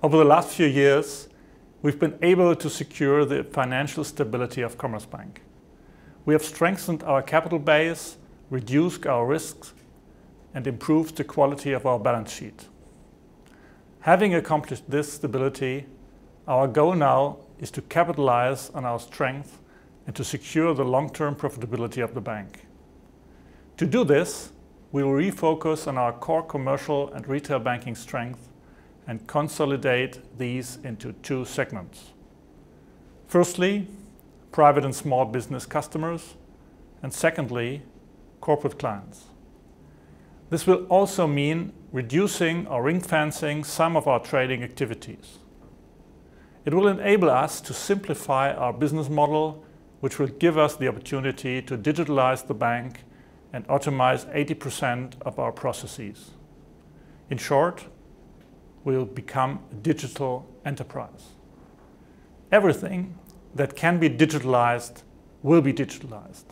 Over the last few years, we've been able to secure the financial stability of Commerzbank. We have strengthened our capital base, reduced our risks, and improved the quality of our balance sheet. Having accomplished this stability, our goal now is to capitalize on our strength and to secure the long-term profitability of the bank. To do this, we will refocus on our core commercial and retail banking strength and consolidate these into two segments. Firstly, private and small business customers, and secondly, corporate clients. This will also mean reducing or ring-fencing some of our trading activities. It will enable us to simplify our business model, which will give us the opportunity to digitalize the bank and automate 80% of our processes. In short, will become a digital enterprise. Everything that can be digitalized will be digitalized.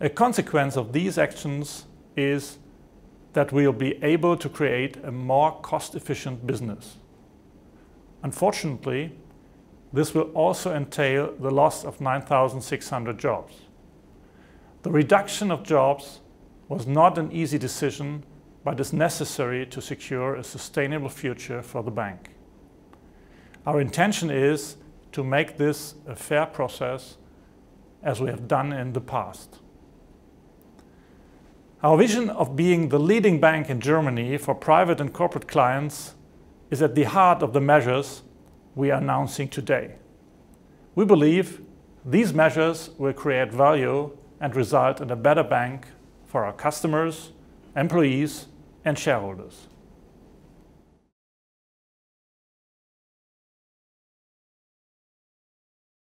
A consequence of these actions is that we'll be able to create a more cost-efficient business. Unfortunately, this will also entail the loss of 9,600 jobs. The reduction of jobs was not an easy decision, but is necessary to secure a sustainable future for the bank. Our intention is to make this a fair process as we have done in the past. Our vision of being the leading bank in Germany for private and corporate clients is at the heart of the measures we are announcing today. We believe these measures will create value and result in a better bank for our customers, employees, and shareholders.